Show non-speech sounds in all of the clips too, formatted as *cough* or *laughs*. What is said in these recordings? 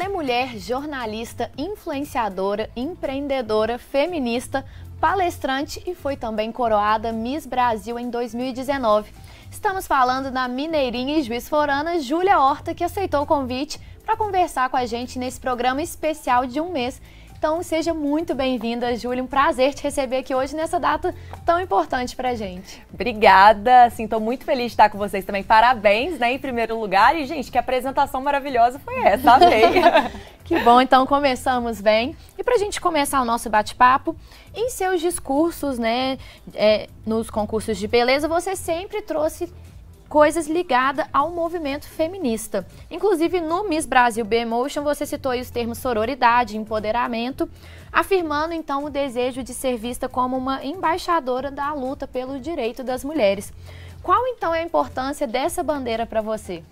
Ela é mulher, jornalista, influenciadora, empreendedora, feminista, palestrante e foi também coroada Miss Brasil em 2019. Estamos falando da mineirinha e juiz forana Júlia Horta, que aceitou o convite para conversar com a gente nesse programa especial de um mês então, seja muito bem-vinda, Júlia. Um prazer te receber aqui hoje nessa data tão importante pra gente. Obrigada. Assim, tô muito feliz de estar com vocês também. Parabéns, né, em primeiro lugar. E, gente, que apresentação maravilhosa foi essa, amei. *laughs* que bom, então começamos bem. E pra gente começar o nosso bate-papo, em seus discursos, né, é, nos concursos de beleza, você sempre trouxe coisas ligadas ao movimento feminista. Inclusive, no Miss Brasil B-Motion, você citou os termos sororidade, empoderamento, afirmando então o desejo de ser vista como uma embaixadora da luta pelo direito das mulheres. Qual então é a importância dessa bandeira para você?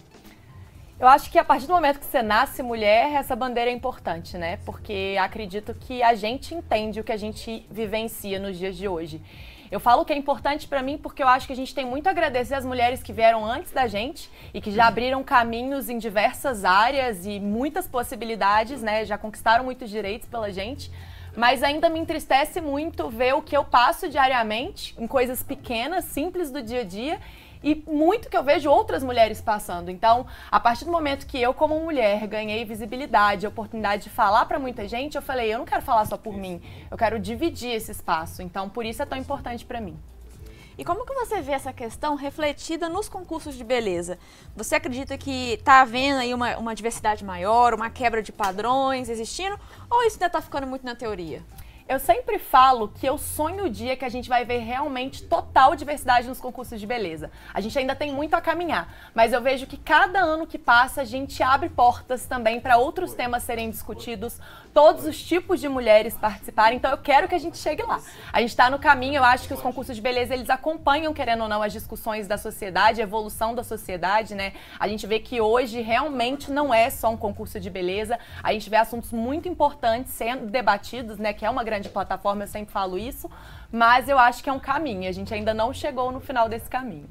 Eu acho que a partir do momento que você nasce mulher, essa bandeira é importante, né? Porque acredito que a gente entende o que a gente vivencia nos dias de hoje. Eu falo que é importante para mim porque eu acho que a gente tem muito a agradecer às mulheres que vieram antes da gente e que já abriram caminhos em diversas áreas e muitas possibilidades, né? Já conquistaram muitos direitos pela gente. Mas ainda me entristece muito ver o que eu passo diariamente em coisas pequenas, simples do dia a dia e muito que eu vejo outras mulheres passando. Então, a partir do momento que eu, como mulher, ganhei visibilidade, oportunidade de falar para muita gente, eu falei, eu não quero falar só por mim, eu quero dividir esse espaço. Então, por isso é tão importante para mim. E como que você vê essa questão refletida nos concursos de beleza? Você acredita que está havendo aí uma, uma diversidade maior, uma quebra de padrões existindo, ou isso ainda está ficando muito na teoria? Eu sempre falo que eu sonho o dia que a gente vai ver realmente total diversidade nos concursos de beleza. A gente ainda tem muito a caminhar, mas eu vejo que cada ano que passa a gente abre portas também para outros temas serem discutidos, todos os tipos de mulheres participarem. Então eu quero que a gente chegue lá. A gente está no caminho, eu acho que os concursos de beleza eles acompanham, querendo ou não, as discussões da sociedade, a evolução da sociedade, né? A gente vê que hoje realmente não é só um concurso de beleza, a gente vê assuntos muito importantes sendo debatidos, né? Que é uma grande grande plataforma, eu sempre falo isso, mas eu acho que é um caminho, a gente ainda não chegou no final desse caminho.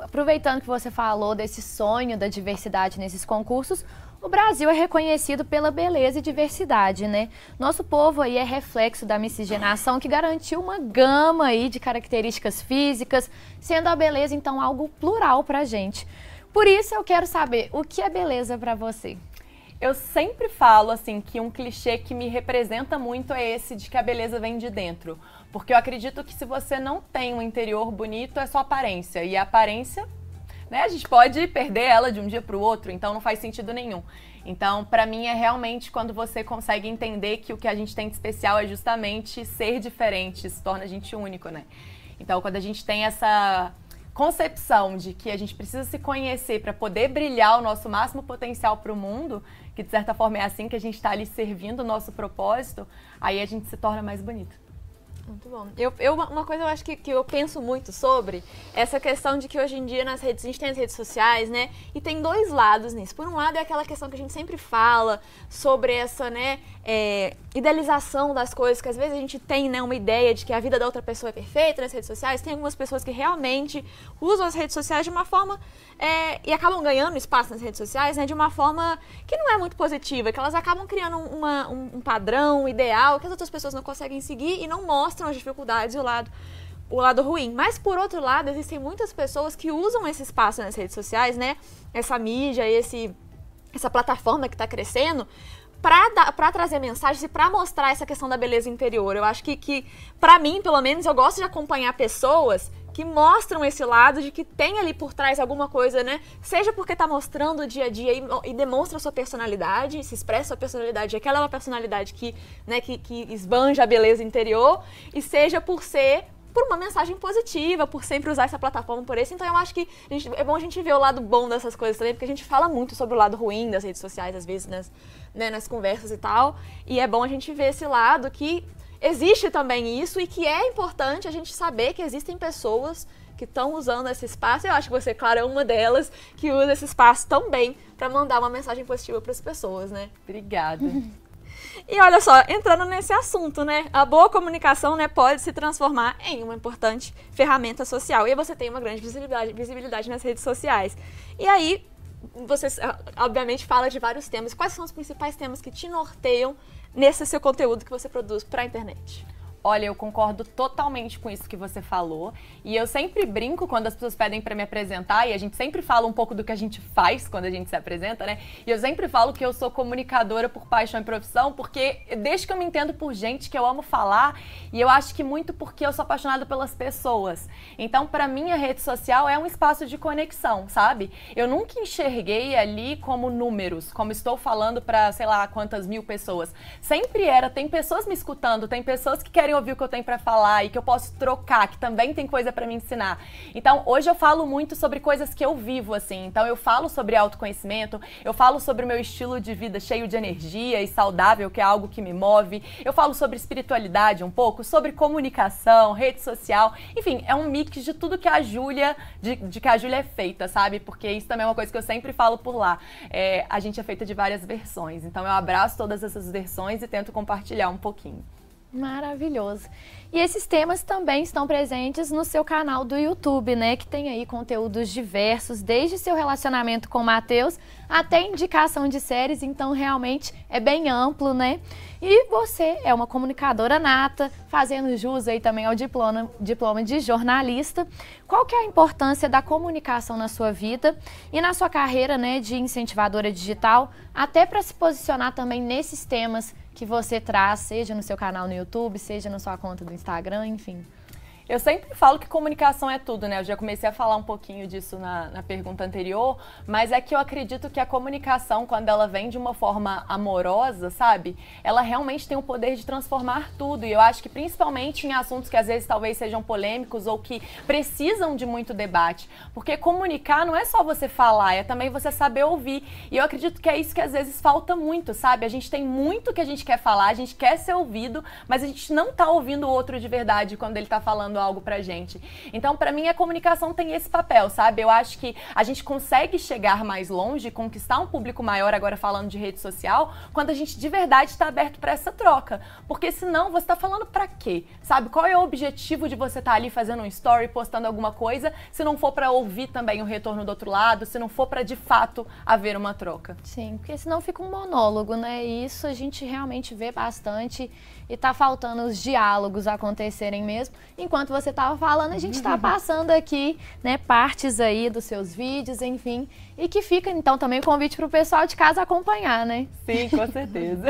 Aproveitando que você falou desse sonho da diversidade nesses concursos, o Brasil é reconhecido pela beleza e diversidade, né? Nosso povo aí é reflexo da miscigenação que garantiu uma gama aí de características físicas, sendo a beleza então algo plural pra gente. Por isso eu quero saber o que é beleza para você. Eu sempre falo assim que um clichê que me representa muito é esse de que a beleza vem de dentro. Porque eu acredito que se você não tem um interior bonito, é só aparência. E a aparência, né, a gente pode perder ela de um dia para o outro, então não faz sentido nenhum. Então, para mim é realmente quando você consegue entender que o que a gente tem de especial é justamente ser diferente, isso torna a gente único, né? Então, quando a gente tem essa concepção de que a gente precisa se conhecer para poder brilhar o nosso máximo potencial para o mundo, que de certa forma é assim que a gente está ali servindo o nosso propósito, aí a gente se torna mais bonito. Muito bom. Eu, eu, uma coisa eu acho que, que eu penso muito sobre essa questão de que hoje em dia nas redes, a gente tem as redes sociais, né? E tem dois lados nisso. Por um lado é aquela questão que a gente sempre fala sobre essa, né, é, idealização das coisas, que às vezes a gente tem, né, uma ideia de que a vida da outra pessoa é perfeita nas redes sociais. Tem algumas pessoas que realmente usam as redes sociais de uma forma é, e acabam ganhando espaço nas redes sociais, né, de uma forma que não é muito positiva, que elas acabam criando uma, um, um padrão, um ideal que as outras pessoas não conseguem seguir e não mostram mostram as dificuldades e o lado o lado ruim. Mas por outro lado, existem muitas pessoas que usam esse espaço nas redes sociais, né? Essa mídia, esse essa plataforma que está crescendo para trazer mensagens e para mostrar essa questão da beleza interior. Eu acho que, que para mim, pelo menos, eu gosto de acompanhar pessoas que mostram esse lado de que tem ali por trás alguma coisa, né? Seja porque está mostrando o dia a dia e, e, demonstra sua personalidade, se expressa sua personalidade, aquela é uma personalidade que, né, que, que esbanja a beleza interior, e seja por ser por uma mensagem positiva, por sempre usar essa plataforma por isso. Então eu acho que gente, é bom a gente ver o lado bom dessas coisas também, porque a gente fala muito sobre o lado ruim das redes sociais, às vezes, nas, né, nas conversas e tal. E é bom a gente ver esse lado que existe também isso e que é importante a gente saber que existem pessoas que estão usando esse espaço. Eu acho que você, claro, é uma delas que usa esse espaço tão bem para mandar uma mensagem positiva para as pessoas, né? Obrigada. E olha só, entrando nesse assunto, né? A boa comunicação, né, pode se transformar em uma importante ferramenta social. E você tem uma grande visibilidade, visibilidade nas redes sociais. E aí, você, obviamente, fala de vários temas. Quais são os principais temas que te norteiam nesse seu conteúdo que você produz para a internet? Olha, eu concordo totalmente com isso que você falou. E eu sempre brinco quando as pessoas pedem para me apresentar, e a gente sempre fala um pouco do que a gente faz quando a gente se apresenta, né? E eu sempre falo que eu sou comunicadora por paixão e profissão, porque desde que eu me entendo por gente que eu amo falar, e eu acho que muito porque eu sou apaixonada pelas pessoas. Então, para mim, a rede social é um espaço de conexão, sabe? Eu nunca enxerguei ali como números, como estou falando para sei lá quantas mil pessoas. Sempre era, tem pessoas me escutando, tem pessoas que querem querem ouvir o que eu tenho para falar e que eu posso trocar, que também tem coisa para me ensinar. Então, hoje eu falo muito sobre coisas que eu vivo, assim. Então, eu falo sobre autoconhecimento, eu falo sobre o meu estilo de vida cheio de energia e saudável, que é algo que me move. Eu falo sobre espiritualidade um pouco, sobre comunicação, rede social. Enfim, é um mix de tudo que a Júlia, de, de, que a Júlia é feita, sabe? Porque isso também é uma coisa que eu sempre falo por lá. É, a gente é feita de várias versões. Então, eu abraço todas essas versões e tento compartilhar um pouquinho. Maravilhoso. E esses temas também estão presentes no seu canal do YouTube, né? Que tem aí conteúdos diversos, desde seu relacionamento com o Matheus até indicação de séries, então realmente é bem amplo, né? E você é uma comunicadora nata, fazendo jus aí também ao diploma, diploma de jornalista. Qual que é a importância da comunicação na sua vida e na sua carreira, né, de incentivadora digital, até para se posicionar também nesses temas que você traz, seja no seu canal no YouTube, seja na sua conta do Instagram, enfim. Eu sempre falo que comunicação é tudo, né? Eu já comecei a falar um pouquinho disso na, na, pergunta anterior, mas é que eu acredito que a comunicação, quando ela vem de uma forma amorosa, sabe? Ela realmente tem o poder de transformar tudo. E eu acho que principalmente em assuntos que às vezes talvez sejam polêmicos ou que precisam de muito debate. Porque comunicar não é só você falar, é também você saber ouvir. E eu acredito que é isso que às vezes falta muito, sabe? A gente tem muito que a gente quer falar, a gente quer ser ouvido, mas a gente não tá ouvindo o outro de verdade quando ele tá falando falando algo pra gente. Então, para mim, a comunicação tem esse papel, sabe? Eu acho que a gente consegue chegar mais longe, conquistar um público maior, agora falando de rede social, quando a gente de verdade está aberto para essa troca. Porque senão você está falando para quê? Sabe? Qual é o objetivo de você estar tá ali fazendo um story, postando alguma coisa, se não for para ouvir também o retorno do outro lado, se não for para de fato haver uma troca? Sim, porque senão fica um monólogo, né? E isso a gente realmente vê bastante e tá faltando os diálogos acontecerem mesmo. Enquanto você estava falando, a gente está *laughs* passando aqui, né, partes aí dos seus vídeos, enfim, e que fica então também o convite para o pessoal de casa acompanhar, né? Sim, com *laughs* certeza.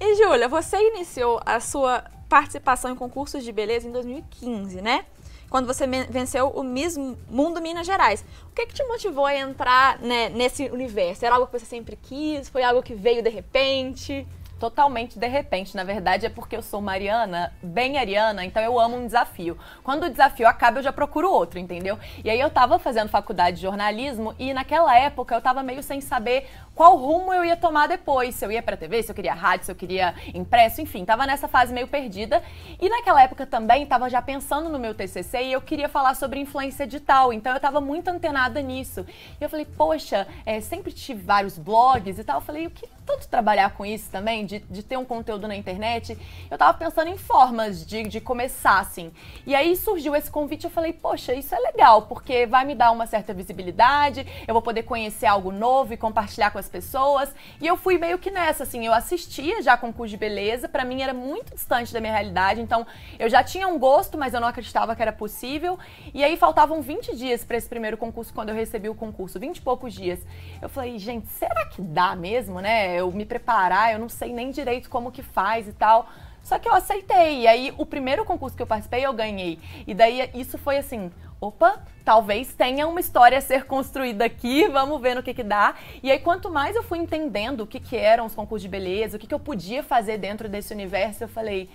e Júlia, você iniciou a sua participação em concursos de beleza em 2015, né? Quando você venceu o Miss Mundo Minas Gerais. O que, que te motivou a entrar né, nesse universo? Era algo que você sempre quis? Foi algo que veio de repente? Totalmente de repente. Na verdade, é porque eu sou Mariana, bem ariana, então eu amo um desafio. Quando o desafio acaba, eu já procuro outro, entendeu? E aí eu tava fazendo faculdade de jornalismo e naquela época eu tava meio sem saber qual rumo eu ia tomar depois. Se eu ia pra TV, se eu queria rádio, se eu queria impresso, enfim, tava nessa fase meio perdida. E naquela época também tava já pensando no meu TCC e eu queria falar sobre influência digital, então eu tava muito antenada nisso. E eu falei, poxa, é, sempre tive vários blogs e tal. Eu falei, eu queria tanto trabalhar com isso também, de, de ter um conteúdo na internet, eu tava pensando em formas de, de começar, assim. E aí surgiu esse convite, eu falei, poxa, isso é legal, porque vai me dar uma certa visibilidade, eu vou poder conhecer algo novo e compartilhar com as pessoas. E eu fui meio que nessa, assim, eu assistia já concurso de beleza, para mim era muito distante da minha realidade, então eu já tinha um gosto, mas eu não acreditava que era possível. E aí faltavam 20 dias para esse primeiro concurso, quando eu recebi o concurso, 20 e poucos dias. Eu falei, gente, será que dá mesmo, né? Eu me preparar, eu não sei nem direito como que faz e tal. Só que eu aceitei. E aí, o primeiro concurso que eu participei, eu ganhei. E daí, isso foi assim: opa, talvez tenha uma história a ser construída aqui, vamos ver no que que dá. E aí, quanto mais eu fui entendendo o que que eram os concursos de beleza, o que que eu podia fazer dentro desse universo, eu falei: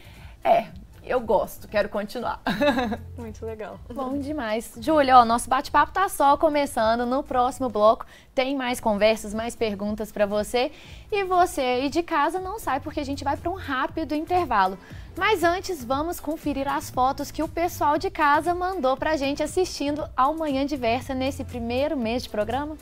é, eu gosto, quero continuar. *laughs* Muito legal. Bom demais. Júlia, ó, nosso bate-papo tá só começando. No próximo bloco tem mais conversas, mais perguntas para você. E você aí de casa não sai porque a gente vai para um rápido intervalo. Mas antes, vamos conferir as fotos que o pessoal de casa mandou pra gente assistindo ao Manhã Diversa nesse primeiro mês de programa.